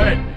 Hey!